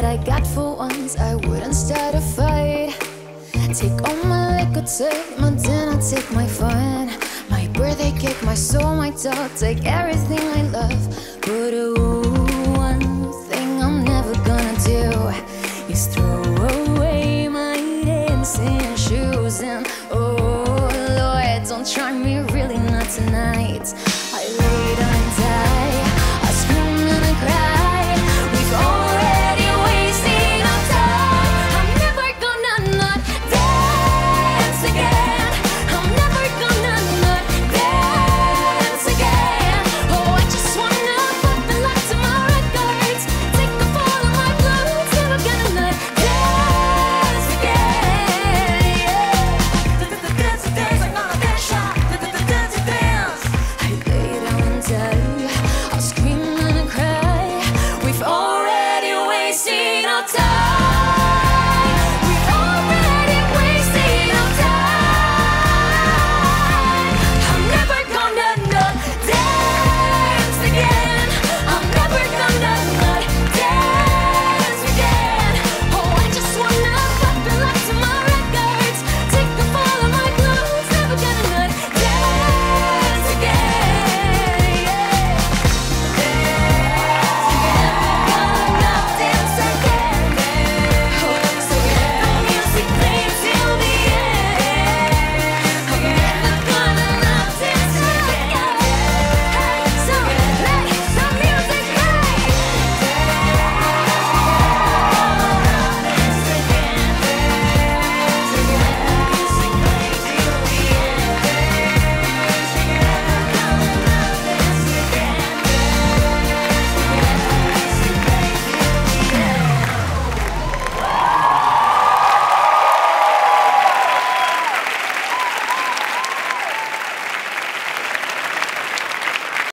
that I got for once I wouldn't start a fight. Take all my liquor, take my dinner, take my fun. My birthday cake, my soul, my dog Take everything I love. But ooh, one thing I'm never gonna do Is throw away my dancing shoes And oh, Lord, don't try me really not tonight. I